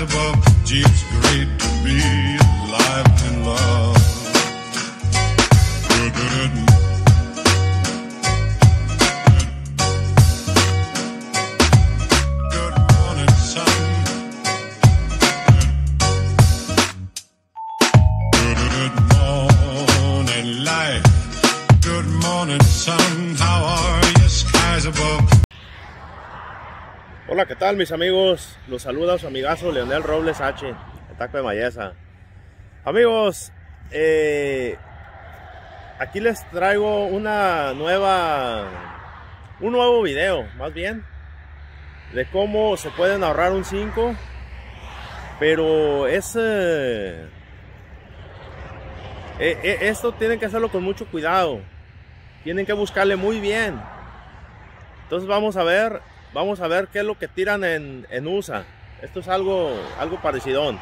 above. Gee, it's great to be alive and love. Hola, ¿qué tal mis amigos? Los saluda su amigazo Leonel Robles H, de Taco de Mayesa. Amigos, eh, aquí les traigo una nueva, un nuevo video, más bien, de cómo se pueden ahorrar un 5, pero es, eh, eh, eh, esto tienen que hacerlo con mucho cuidado, tienen que buscarle muy bien. Entonces vamos a ver vamos a ver qué es lo que tiran en, en USA. Esto es algo, algo parecido.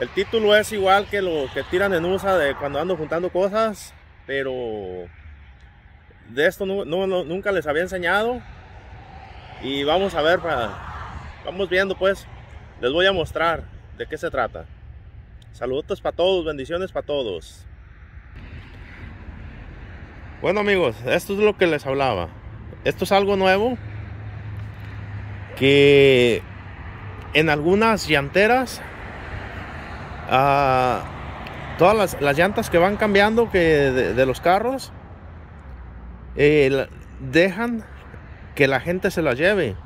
El título es igual que lo que tiran en USA de cuando ando juntando cosas, pero de esto no, nunca les había enseñado. Y vamos a ver, vamos viendo pues, les voy a mostrar de qué se trata. Saludos para todos, bendiciones para todos. Bueno amigos, esto es lo que les hablaba. Esto es algo nuevo que en algunas llanteras ah, todas las, las llantas que van cambiando que de, los carros dejan que la gente se las lleve.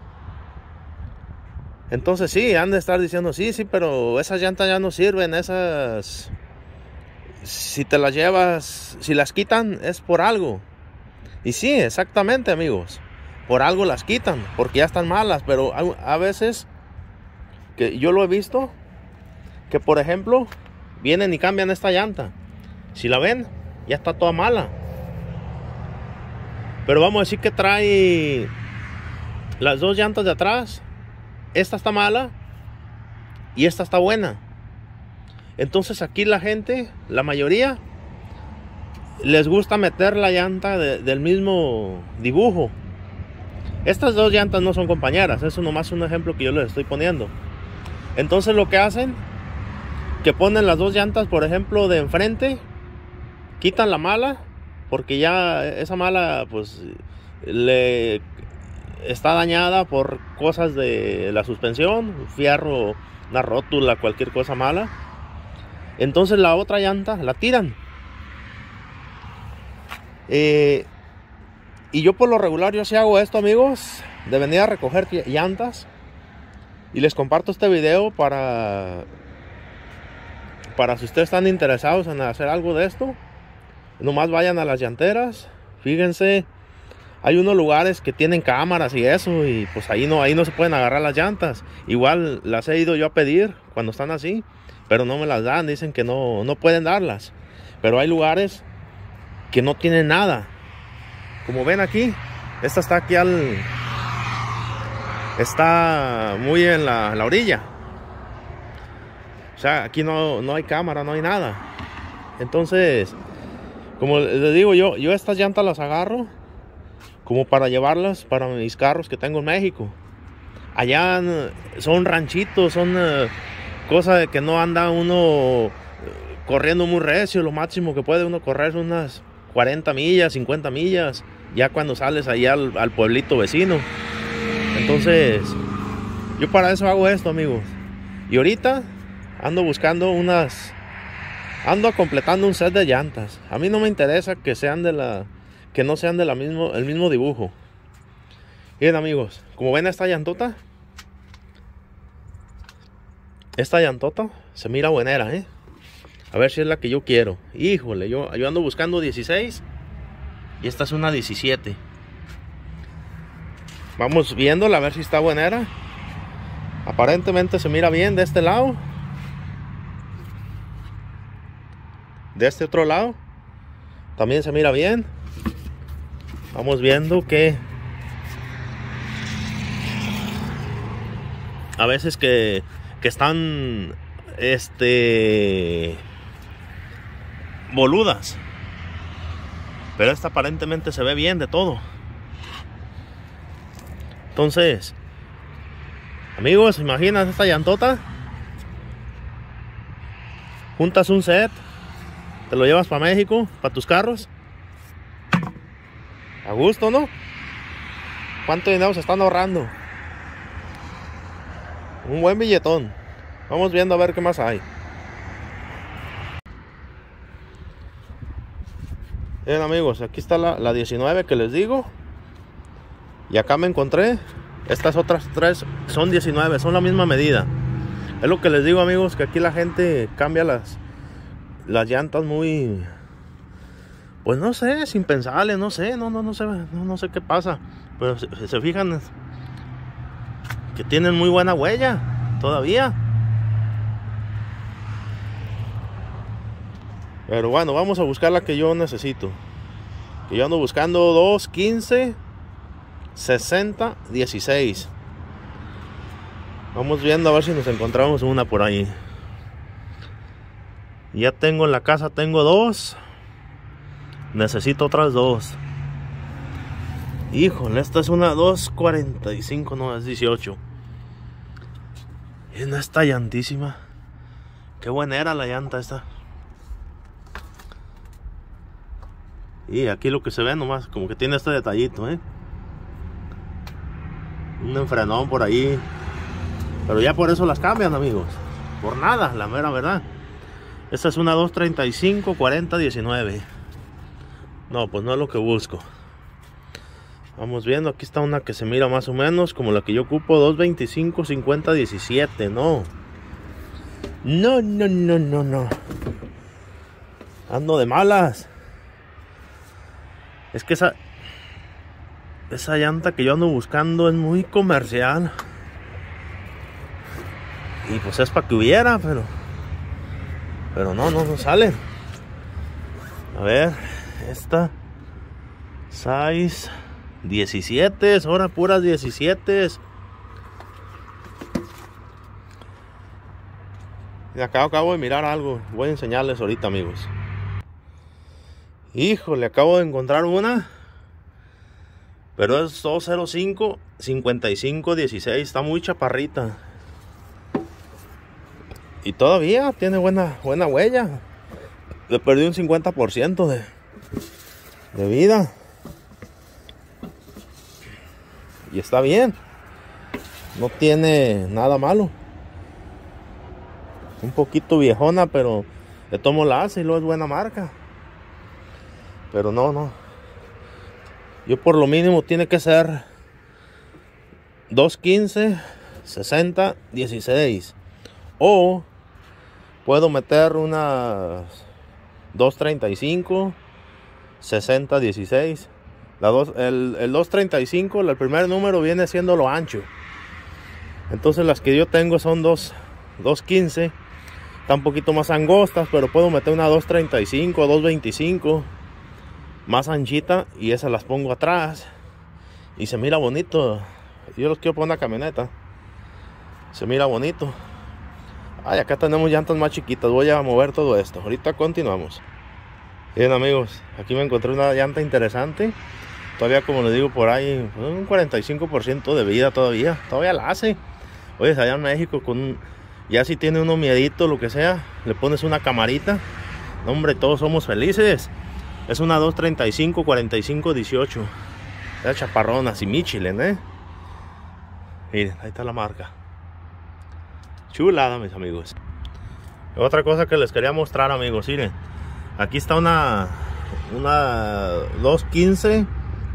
Entonces sí han de estar diciendo sí sí pero esas llantas ya no sirven esas si te las llevas si las quitan es por algo y sí exactamente amigos por algo las quitan, porque ya están malas, pero a, veces, que yo lo he visto, que por ejemplo, vienen y cambian esta llanta. Si la ven, ya está toda mala. Pero vamos a decir que trae las dos llantas de atrás. Esta está mala y esta está buena. Entonces aquí la gente, la mayoría, les gusta meter la llanta de- del mismo dibujo. Estas dos llantas no son compañeras, eso nomás es un ejemplo que yo les estoy poniendo. Entonces lo que hacen, que ponen las dos llantas, por ejemplo, de enfrente, quitan la mala, porque ya esa mala pues le está dañada por cosas de la suspensión, fierro, una rótula, cualquier cosa mala. Entonces la otra llanta la tiran. Eh, y yo por lo regular yo sí hago esto amigos, de venir a recoger ll- llantas. Y les comparto este video para, para si ustedes están interesados en hacer algo de esto. Nomás vayan a las llanteras, fíjense. Hay unos lugares que tienen cámaras y eso, y pues ahí no, ahí no se pueden agarrar las llantas. Igual las he ido yo a pedir cuando están así, pero no me las dan, dicen que no, no pueden darlas. Pero hay lugares que no tienen nada. Como ven aquí, esta está aquí al... Está muy en la, la orilla. O sea, aquí no, no hay cámara, no hay nada. Entonces, como les digo yo, yo estas llantas las agarro como para llevarlas para mis carros que tengo en México. Allá son ranchitos, son eh, cosas de que no anda uno eh, corriendo muy recio, lo máximo que puede uno correr es unas 40 millas, 50 millas, ya cuando sales allá al, pueblito vecino. Entonces, yo para eso hago esto, amigos. Y ahorita ando buscando unas ando completando un set de llantas. A mí no me interesa que sean de la que no sean de la mismo mismo dibujo. Bien, amigos, como ven esta llantota esta llantota se mira buenera, ¿eh? A ver si es la que yo quiero. Híjole, yo ando buscando 16 y esta es una 17. Vamos viéndola a ver si está buenera. Aparentemente se mira bien de este lado. De este otro lado. También se mira bien. Vamos viendo que a veces que, que están este boludas. Pero esta aparentemente se ve bien de todo. Entonces, amigos, imaginas esta llantota. Juntas un set, te lo llevas para México, para tus carros. A gusto, ¿no? ¿Cuánto dinero se están ahorrando? Un buen billetón. Vamos viendo a ver qué más hay. Bien amigos, aquí está la, la 19 que les digo. Y acá me encontré. Estas otras tres son 19, son la misma medida. Es lo que les digo amigos, que aquí la gente cambia las, las llantas muy... Pues no sé, sin pensarle, no sé, no, no, no sé, no, no sé qué pasa. Pero se, se fijan que tienen muy buena huella todavía. Pero bueno, vamos a buscar la que yo necesito. Que yo ando buscando 2, 15, 60, 16. Vamos viendo a ver si nos encontramos una por ahí. Ya tengo en la casa, tengo dos. Necesito otras dos. Híjole, esta es una 245, no, es 18. Y no está llantísima. Qué buena era la llanta esta. Y aquí lo que se ve nomás, como que tiene este detallito, ¿eh? Un enfrenón por ahí. Pero ya por eso las cambian, amigos. Por nada, la mera verdad. Esta es una 235 40 19. No, pues no es lo que busco. Vamos viendo, aquí está una que se mira más o menos como la que yo ocupo, 225 50 17, no. No, no, no, no, no. Ando de malas. Es que esa esa llanta que yo ando buscando es muy comercial. Y pues es para que hubiera, pero pero no, no, no sale. A ver, esta size 17, ahora puras 17. Y acá acabo de mirar algo. Voy a enseñarles ahorita, amigos. Híjole, acabo de encontrar una. Pero es 205 55 16. Está muy chaparrita. Y todavía tiene buena, buena huella. Le perdí un 50% de, de vida. Y está bien. No tiene nada malo. Un poquito viejona, pero le tomo la hace y luego es buena marca. Pero no, no. Yo por lo mínimo tiene que ser 215, 60, 16. O puedo meter unas 235, 60, 16. La dos, el, el 235, el primer número viene siendo lo ancho. Entonces las que yo tengo son 2, 215. Está un poquito más angostas, pero puedo meter una 235, 225. Más anchita y esas las pongo atrás. Y se mira bonito. Yo los quiero poner una camioneta. Se mira bonito. Ay, acá tenemos llantas más chiquitas. Voy a mover todo esto. Ahorita continuamos. Bien amigos, aquí me encontré una llanta interesante. Todavía como les digo por ahí, un 45% de vida todavía. Todavía la hace. Oye, allá en México con ya si tiene uno miedito, lo que sea, le pones una camarita. No, hombre, todos somos felices. Es una 235 45 18. Es chaparrona, así Michelin, ¿eh? Miren, ahí está la marca. Chulada, mis amigos. Otra cosa que les quería mostrar, amigos, miren. Aquí está una una 215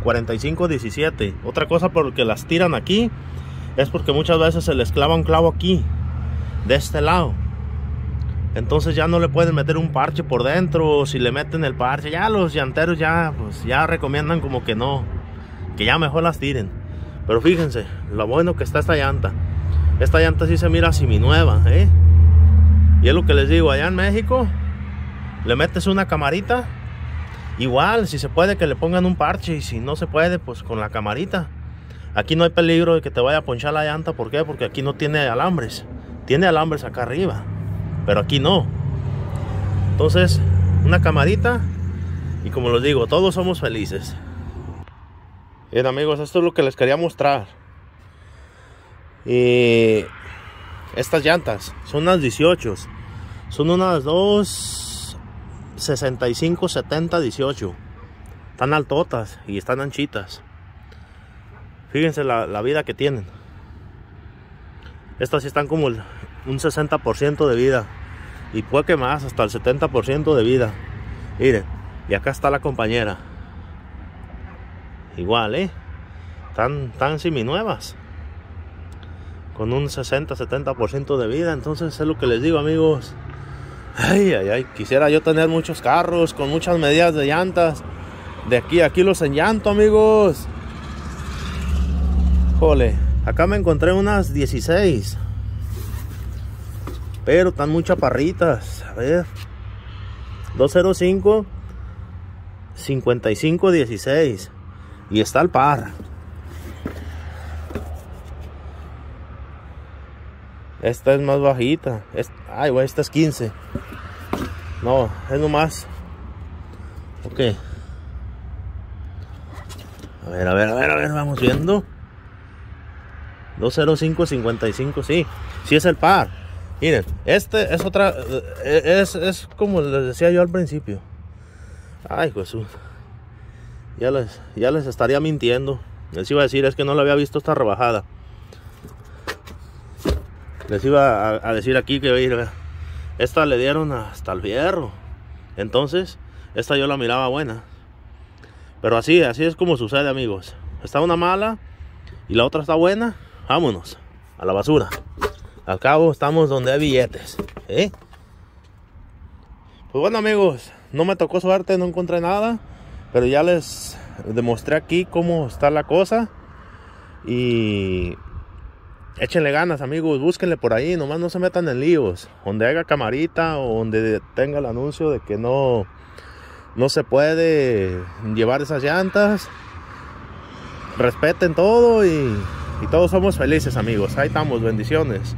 45 17. Otra cosa porque las tiran aquí es porque muchas veces se les clava un clavo aquí de este lado. Entonces ya no le pueden meter un parche por dentro. Si le meten el parche, ya los llanteros ya, pues, ya recomiendan como que no. Que ya mejor las tiren. Pero fíjense, lo bueno que está esta llanta. Esta llanta sí se mira nueva, ¿eh? Y es lo que les digo, allá en México, le metes una camarita. Igual, si se puede que le pongan un parche y si no se puede, pues con la camarita. Aquí no hay peligro de que te vaya a ponchar la llanta. ¿Por qué? Porque aquí no tiene alambres. Tiene alambres acá arriba. Pero aquí no. Entonces, una camarita. Y como les digo, todos somos felices. Bien amigos, esto es lo que les quería mostrar. Y estas llantas son unas 18. Son unas 2 65, 70, 18. Están altotas y están anchitas. Fíjense la, vida que tienen. Estas sí están como un 60% de vida. Y puede que más, hasta el 70% de vida. Miren, y acá está la compañera. Igual, ¿eh? Están tan nuevas Con un 60-70% de vida. Entonces es lo que les digo, amigos. Ay, ay, ay. Quisiera yo tener muchos carros con muchas medidas de llantas. De aquí a aquí los llanto, amigos. Jole, acá me encontré unas 16. Pero están muy chaparritas. A ver. 205 55 16. Y está el par. Esta es más bajita. ay, güey, esta es 15. No, es nomás. Ok. A ver, a ver, a ver, a ver, vamos viendo. 20555, sí. Sí es el par. Miren, este es otra. Eh, es, como les decía yo al principio. Ay, Jesús. Ya les, ya les estaría mintiendo. Les iba a decir, es que no lo había visto esta rebajada. Les iba a, decir aquí que esta le dieron hasta el fierro. Entonces, esta yo la miraba buena. Pero así, así es como sucede, amigos. Está una mala y la otra está buena vámonos a la basura. Al cabo estamos donde hay billetes. ¿eh? Pues bueno amigos, no me tocó suerte, no encontré nada. Pero ya les demostré aquí cómo está la cosa. Y échenle ganas amigos, búsquenle por ahí, nomás no se metan en líos. Donde haga camarita o donde tenga el anuncio de que no, no se puede llevar esas llantas. Respeten todo y y todos somos felices amigos. Ahí estamos, bendiciones.